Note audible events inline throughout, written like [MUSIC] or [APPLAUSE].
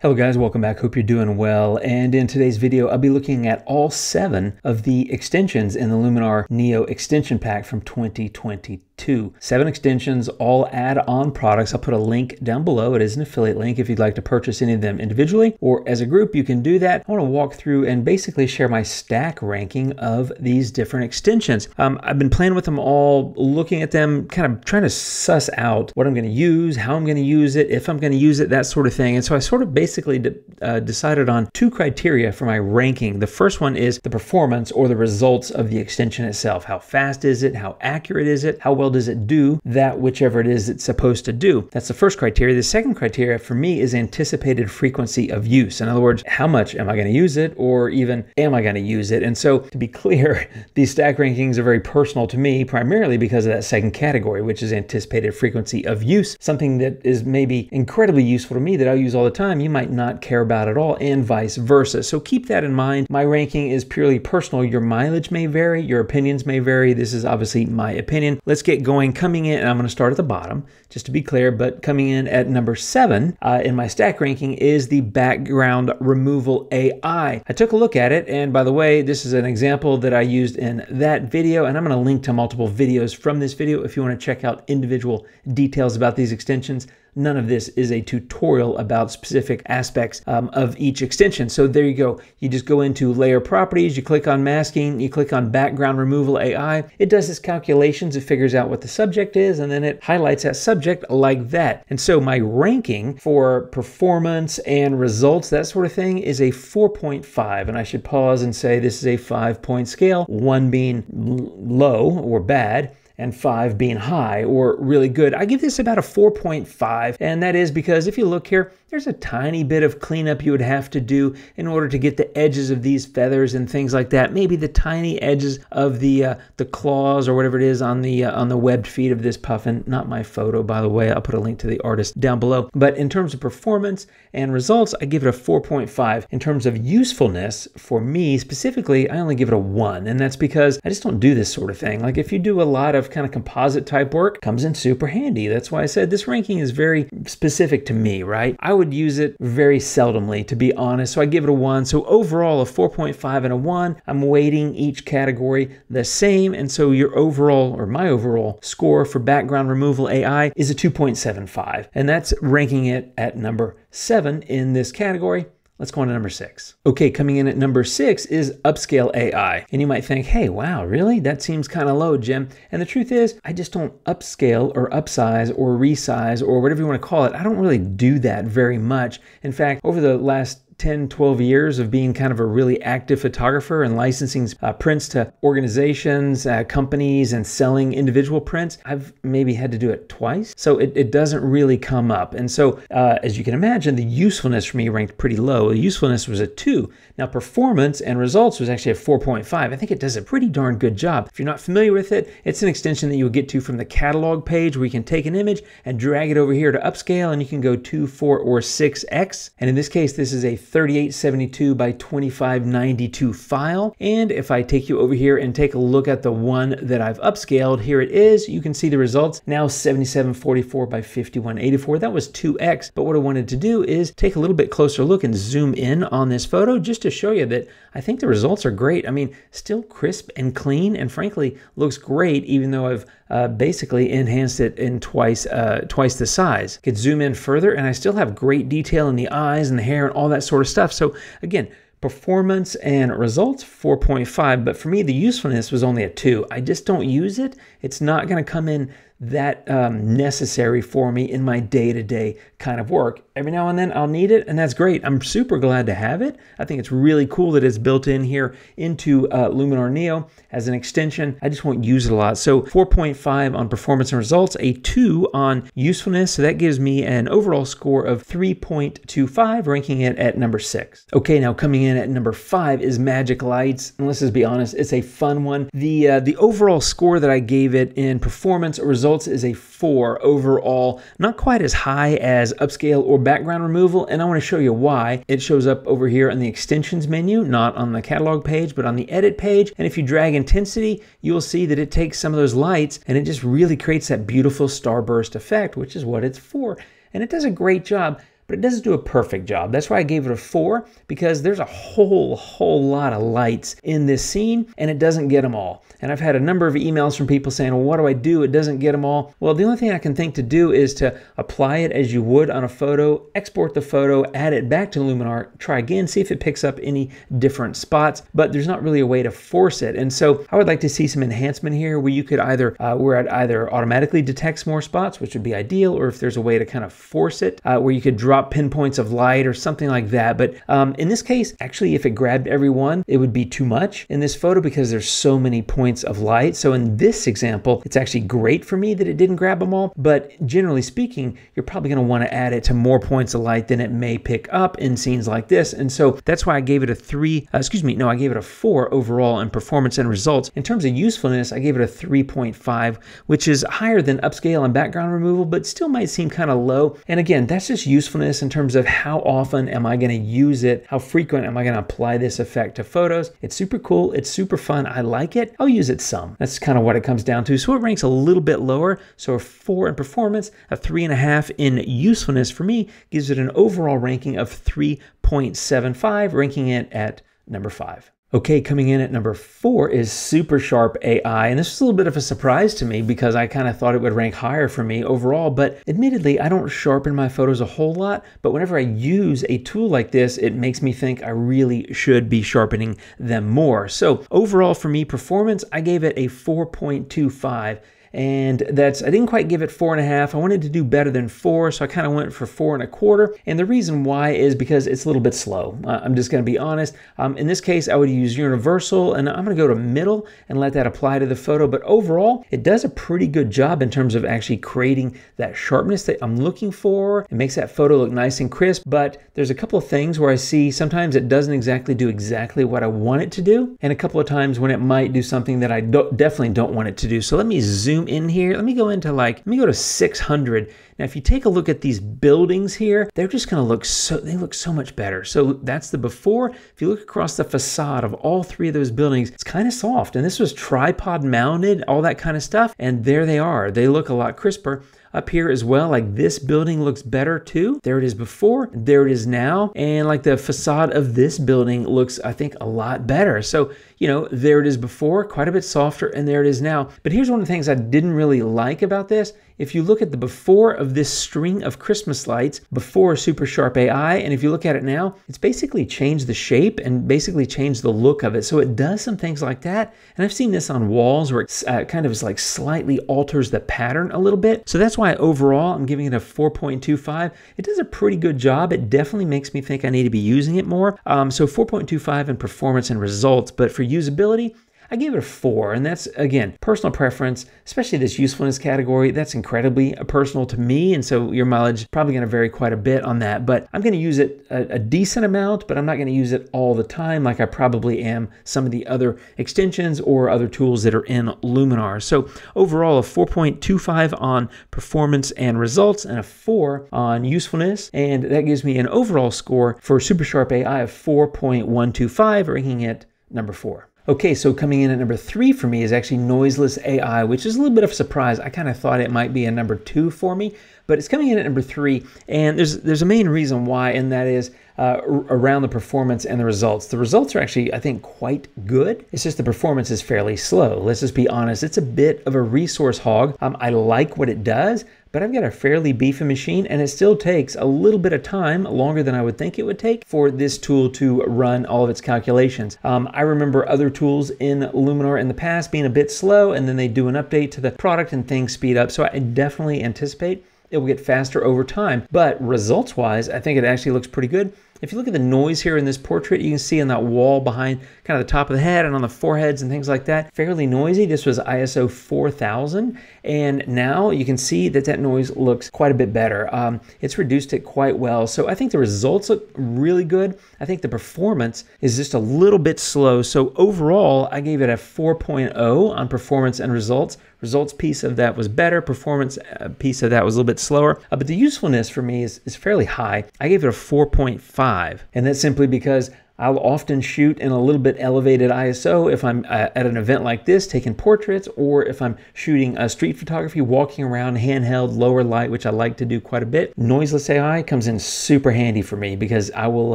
Hello guys, welcome back. Hope you're doing well. And in today's video, I'll be looking at all seven of the extensions in the Luminar Neo extension pack from 2022 two. Seven extensions, all add-on products. I'll put a link down below. It is an affiliate link if you'd like to purchase any of them individually or as a group, you can do that. I want to walk through and basically share my stack ranking of these different extensions. Um, I've been playing with them all, looking at them, kind of trying to suss out what I'm going to use, how I'm going to use it, if I'm going to use it, that sort of thing. And so I sort of basically de uh, decided on two criteria for my ranking. The first one is the performance or the results of the extension itself. How fast is it? How accurate is it? How well well does it do that whichever it is it's supposed to do? That's the first criteria. The second criteria for me is anticipated frequency of use. In other words, how much am I going to use it or even am I going to use it? And so to be clear, [LAUGHS] these stack rankings are very personal to me primarily because of that second category, which is anticipated frequency of use. Something that is maybe incredibly useful to me that I'll use all the time, you might not care about at all and vice versa. So keep that in mind. My ranking is purely personal. Your mileage may vary, your opinions may vary. This is obviously my opinion. Let's get going. Coming in, and I'm going to start at the bottom, just to be clear, but coming in at number seven uh, in my stack ranking is the background removal AI. I took a look at it, and by the way, this is an example that I used in that video, and I'm going to link to multiple videos from this video if you want to check out individual details about these extensions. None of this is a tutorial about specific aspects um, of each extension. So there you go. You just go into layer properties, you click on masking, you click on background removal AI. It does its calculations, it figures out what the subject is, and then it highlights that subject like that. And so my ranking for performance and results, that sort of thing, is a 4.5. And I should pause and say this is a five point scale, one being low or bad and five being high or really good. I give this about a 4.5, and that is because if you look here, there's a tiny bit of cleanup you would have to do in order to get the edges of these feathers and things like that. Maybe the tiny edges of the uh, the claws or whatever it is on the uh, on the webbed feet of this puffin. Not my photo, by the way. I'll put a link to the artist down below. But in terms of performance and results, I give it a 4.5. In terms of usefulness, for me specifically, I only give it a 1. And that's because I just don't do this sort of thing. Like if you do a lot of kind of composite type work, comes in super handy. That's why I said this ranking is very specific to me, right? I would use it very seldomly, to be honest. So I give it a one. So overall, a 4.5 and a one. I'm weighting each category the same. And so your overall, or my overall score for background removal AI is a 2.75. And that's ranking it at number seven in this category. Let's go on to number six. Okay, coming in at number six is Upscale AI. And you might think, hey, wow, really? That seems kind of low, Jim. And the truth is, I just don't upscale or upsize or resize or whatever you want to call it. I don't really do that very much. In fact, over the last 10, 12 years of being kind of a really active photographer and licensing uh, prints to organizations, uh, companies, and selling individual prints, I've maybe had to do it twice. So it, it doesn't really come up. And so, uh, as you can imagine, the usefulness for me ranked pretty low. The usefulness was a two. Now, performance and results was actually a 4.5. I think it does a pretty darn good job. If you're not familiar with it, it's an extension that you'll get to from the catalog page where you can take an image and drag it over here to upscale, and you can go 2, 4, or 6x. And in this case, this is a 3872 by 2592 file. And if I take you over here and take a look at the one that I've upscaled, here it is. You can see the results. Now 7744 by 5184. That was 2x. But what I wanted to do is take a little bit closer look and zoom in on this photo just to show you that I think the results are great. I mean, still crisp and clean and frankly looks great even though I've uh, basically enhanced it in twice uh, twice the size. Could zoom in further and I still have great detail in the eyes and the hair and all that sort of stuff. So again, performance and results 4.5 but for me the usefulness was only a 2 i just don't use it it's not going to come in that um, necessary for me in my day-to-day kind of work every now and then I'll need it, and that's great. I'm super glad to have it. I think it's really cool that it's built in here into uh, Luminar Neo as an extension. I just won't use it a lot. So 4.5 on performance and results, a 2 on usefulness. So that gives me an overall score of 3.25, ranking it at number 6. Okay, now coming in at number 5 is Magic Lights. And let's just be honest, it's a fun one. The, uh, the overall score that I gave it in performance or results is a 4 overall, not quite as high as upscale or background removal, and I want to show you why. It shows up over here in the extensions menu, not on the catalog page, but on the edit page. And if you drag intensity, you will see that it takes some of those lights and it just really creates that beautiful starburst effect, which is what it's for. And it does a great job but it doesn't do a perfect job. That's why I gave it a four because there's a whole, whole lot of lights in this scene and it doesn't get them all. And I've had a number of emails from people saying, well, what do I do? It doesn't get them all. Well, the only thing I can think to do is to apply it as you would on a photo, export the photo, add it back to Luminar, try again, see if it picks up any different spots, but there's not really a way to force it. And so I would like to see some enhancement here where you could either, uh, where it either automatically detects more spots, which would be ideal, or if there's a way to kind of force it, uh, where you could drop pinpoints of light or something like that. But um, in this case, actually, if it grabbed every one, it would be too much in this photo because there's so many points of light. So in this example, it's actually great for me that it didn't grab them all. But generally speaking, you're probably going to want to add it to more points of light than it may pick up in scenes like this. And so that's why I gave it a three, uh, excuse me, no, I gave it a four overall in performance and results. In terms of usefulness, I gave it a 3.5, which is higher than upscale and background removal, but still might seem kind of low. And again, that's just usefulness in terms of how often am I going to use it? How frequent am I going to apply this effect to photos? It's super cool. It's super fun. I like it. I'll use it some. That's kind of what it comes down to. So it ranks a little bit lower. So a four in performance, a three and a half in usefulness for me gives it an overall ranking of 3.75, ranking it at number five. Okay, coming in at number four is Super Sharp AI. And this was a little bit of a surprise to me because I kind of thought it would rank higher for me overall. But admittedly, I don't sharpen my photos a whole lot. But whenever I use a tool like this, it makes me think I really should be sharpening them more. So overall, for me, performance, I gave it a 4.25 and that's I didn't quite give it four and a half. I wanted to do better than four, so I kind of went for four and a quarter. And the reason why is because it's a little bit slow. Uh, I'm just going to be honest. Um, in this case, I would use universal, and I'm going to go to middle and let that apply to the photo. But overall, it does a pretty good job in terms of actually creating that sharpness that I'm looking for. It makes that photo look nice and crisp. But there's a couple of things where I see sometimes it doesn't exactly do exactly what I want it to do, and a couple of times when it might do something that I don't, definitely don't want it to do. So let me zoom in here, let me go into like, let me go to 600. Now, if you take a look at these buildings here, they're just going to look so, they look so much better. So that's the before. If you look across the facade of all three of those buildings, it's kind of soft. And this was tripod mounted, all that kind of stuff. And there they are. They look a lot crisper up here as well. Like this building looks better too. There it is before, there it is now. And like the facade of this building looks, I think, a lot better. So, you know, there it is before, quite a bit softer, and there it is now. But here's one of the things I didn't really like about this if you look at the before of this string of Christmas lights before Super Sharp AI, and if you look at it now, it's basically changed the shape and basically changed the look of it. So it does some things like that. And I've seen this on walls where it uh, kind of is like slightly alters the pattern a little bit. So that's why overall I'm giving it a 4.25. It does a pretty good job. It definitely makes me think I need to be using it more. Um, so 4.25 in performance and results, but for usability, I gave it a four, and that's again personal preference, especially this usefulness category. That's incredibly personal to me, and so your mileage probably going to vary quite a bit on that. But I'm going to use it a, a decent amount, but I'm not going to use it all the time, like I probably am some of the other extensions or other tools that are in Luminar. So overall, a 4.25 on performance and results, and a four on usefulness, and that gives me an overall score for Super Sharp AI of 4.125, ranking it number four. Okay, so coming in at number three for me is actually Noiseless AI, which is a little bit of a surprise. I kind of thought it might be a number two for me, but it's coming in at number three. And there's there's a main reason why, and that is uh, around the performance and the results. The results are actually, I think, quite good. It's just the performance is fairly slow. Let's just be honest. It's a bit of a resource hog. Um, I like what it does, but I've got a fairly beefy machine and it still takes a little bit of time, longer than I would think it would take, for this tool to run all of its calculations. Um, I remember other tools in Luminar in the past being a bit slow and then they do an update to the product and things speed up. So I definitely anticipate it will get faster over time. But results wise, I think it actually looks pretty good. If you look at the noise here in this portrait, you can see on that wall behind kind of the top of the head and on the foreheads and things like that, fairly noisy. This was ISO 4000, and now you can see that that noise looks quite a bit better. Um, it's reduced it quite well. So I think the results look really good. I think the performance is just a little bit slow. So overall, I gave it a 4.0 on performance and results. Results piece of that was better. Performance uh, piece of that was a little bit slower. Uh, but the usefulness for me is, is fairly high. I gave it a 4.5 4.5. And that's simply because I'll often shoot in a little bit elevated ISO if I'm uh, at an event like this taking portraits or if I'm shooting uh, street photography, walking around handheld, lower light, which I like to do quite a bit. Noiseless AI comes in super handy for me because I will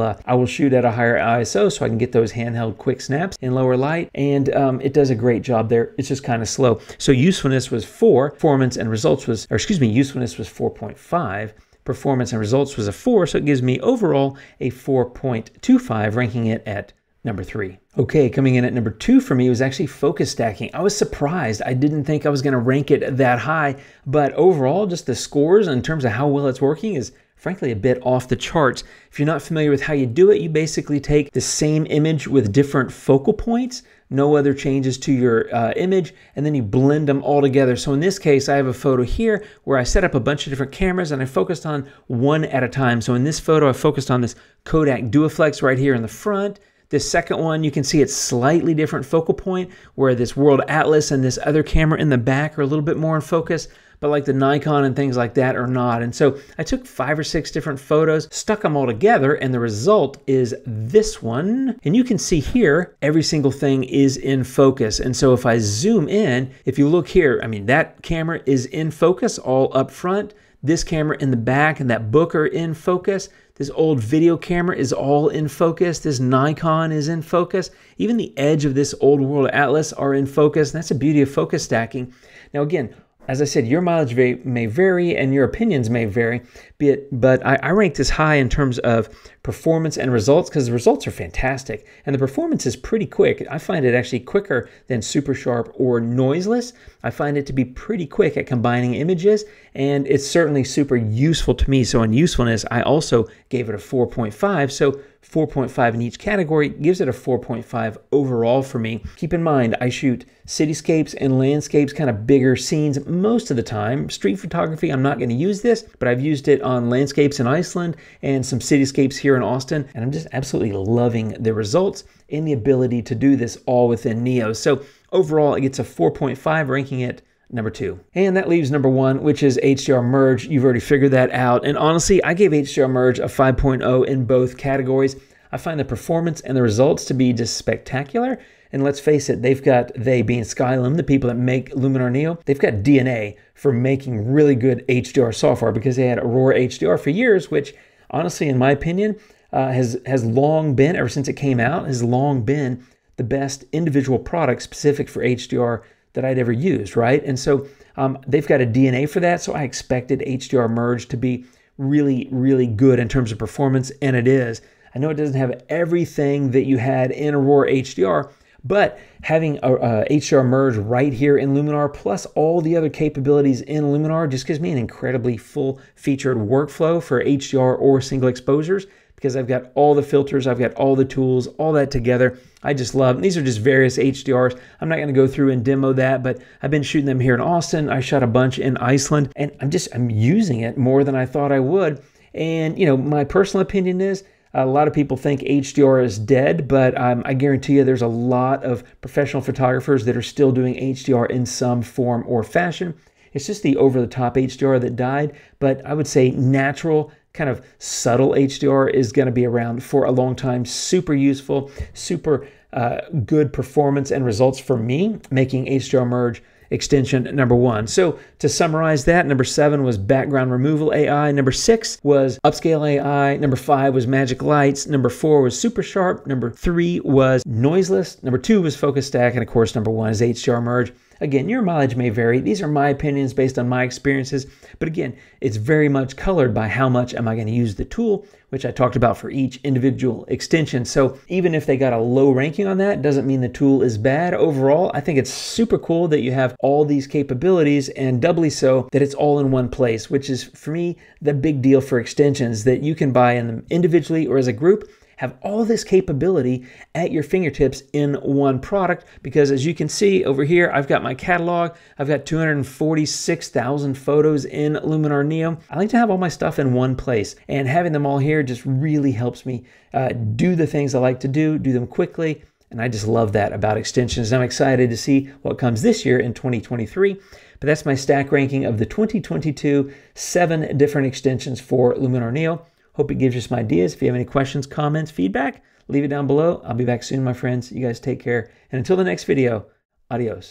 uh, I will shoot at a higher ISO so I can get those handheld quick snaps in lower light and um, it does a great job there. It's just kind of slow. So usefulness was 4, performance and results was, or excuse me, usefulness was 4.5 performance and results was a 4, so it gives me overall a 4.25, ranking it at number 3. Okay, coming in at number 2 for me was actually focus stacking. I was surprised. I didn't think I was going to rank it that high, but overall, just the scores in terms of how well it's working is frankly a bit off the charts. If you're not familiar with how you do it, you basically take the same image with different focal points, no other changes to your uh, image, and then you blend them all together. So in this case, I have a photo here where I set up a bunch of different cameras and I focused on one at a time. So in this photo, I focused on this Kodak Duaflex right here in the front. This second one, you can see it's slightly different focal point where this World Atlas and this other camera in the back are a little bit more in focus but like the Nikon and things like that are not. And so I took five or six different photos, stuck them all together, and the result is this one. And you can see here, every single thing is in focus. And so if I zoom in, if you look here, I mean, that camera is in focus all up front. This camera in the back and that book are in focus. This old video camera is all in focus. This Nikon is in focus. Even the edge of this old World Atlas are in focus. And that's the beauty of focus stacking. Now, again, as I said, your mileage may may vary and your opinions may vary, be it, but I, I rank this high in terms of performance and results because the results are fantastic and the performance is pretty quick. I find it actually quicker than super sharp or noiseless. I find it to be pretty quick at combining images and it's certainly super useful to me. So in usefulness, I also gave it a 4.5. So 4.5 in each category gives it a 4.5 overall for me. Keep in mind, I shoot cityscapes and landscapes, kind of bigger scenes most of the time. Street photography, I'm not going to use this, but I've used it on landscapes in Iceland and some cityscapes here in Austin, and I'm just absolutely loving the results and the ability to do this all within Neo. So overall, it gets a 4.5, ranking it number two. And that leaves number one, which is HDR Merge. You've already figured that out. And honestly, I gave HDR Merge a 5.0 in both categories. I find the performance and the results to be just spectacular. And let's face it, they've got, they being Skylum, the people that make Luminar Neo, they've got DNA for making really good HDR software because they had Aurora HDR for years, which honestly, in my opinion, uh, has, has long been, ever since it came out, has long been the best individual product specific for HDR that I'd ever used, right? And so um, they've got a DNA for that. So I expected HDR Merge to be really, really good in terms of performance, and it is. I know it doesn't have everything that you had in Aurora HDR, but having a, a, HDR merge right here in Luminar, plus all the other capabilities in Luminar, just gives me an incredibly full featured workflow for HDR or single exposures because I've got all the filters, I've got all the tools, all that together. I just love, these are just various HDRs. I'm not gonna go through and demo that, but I've been shooting them here in Austin. I shot a bunch in Iceland and I'm just, I'm using it more than I thought I would. And, you know, my personal opinion is a lot of people think HDR is dead, but um, I guarantee you there's a lot of professional photographers that are still doing HDR in some form or fashion. It's just the over the top HDR that died, but I would say natural kind of subtle HDR is going to be around for a long time. Super useful, super uh, good performance and results for me, making HDR merge extension number one. So to summarize that, number seven was background removal AI. Number six was upscale AI. Number five was magic lights. Number four was super sharp. Number three was noiseless. Number two was focus stack. And of course, number one is HDR merge. Again, your mileage may vary. These are my opinions based on my experiences, but again, it's very much colored by how much am I going to use the tool, which I talked about for each individual extension. So even if they got a low ranking on that, doesn't mean the tool is bad. Overall, I think it's super cool that you have all these capabilities and doubly so that it's all in one place, which is for me the big deal for extensions that you can buy in them individually or as a group have all this capability at your fingertips in one product because as you can see over here, I've got my catalog. I've got 246,000 photos in Luminar Neo. I like to have all my stuff in one place and having them all here just really helps me uh, do the things I like to do, do them quickly. And I just love that about extensions. I'm excited to see what comes this year in 2023. But that's my stack ranking of the 2022 seven different extensions for Luminar Neo. Hope it gives you some ideas. If you have any questions, comments, feedback, leave it down below. I'll be back soon, my friends. You guys take care. And until the next video, adios.